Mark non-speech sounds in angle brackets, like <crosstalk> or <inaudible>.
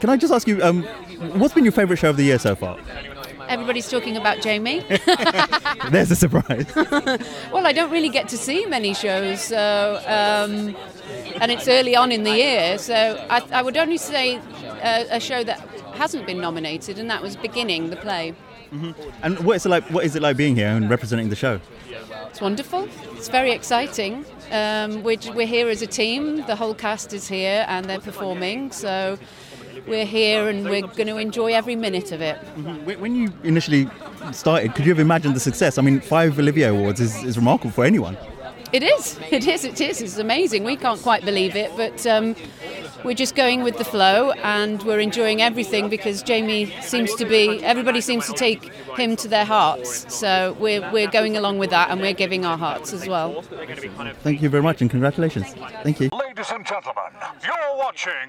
Can I just ask you, um, what's been your favourite show of the year so far? Everybody's talking about Jamie. <laughs> <laughs> There's a surprise. <laughs> well, I don't really get to see many shows, so um, and it's early on in the year, so I, I would only say a, a, show that hasn't been nominated, and that was Beginning, the play. Mm-hmm. And what is it like? What is it like being here and representing the show? It's wonderful. It's very exciting. Um, we're, we're here as a team. The whole cast is here, and they're performing. So we're here and we're going to enjoy every minute of it. Mm-hmm. When you initially started, could you have imagined the success? I mean, five Olivier Awards is, is remarkable for anyone. It is, it is, it is. It's amazing. We can't quite believe it, but um, we're just going with the flow and we're enjoying everything because Jamie seems to be, everybody seems to take him to their hearts. So we're, we're going along with that and we're giving our hearts as well. Thank you very much and congratulations. Thank you. Ladies and gentlemen, you're watching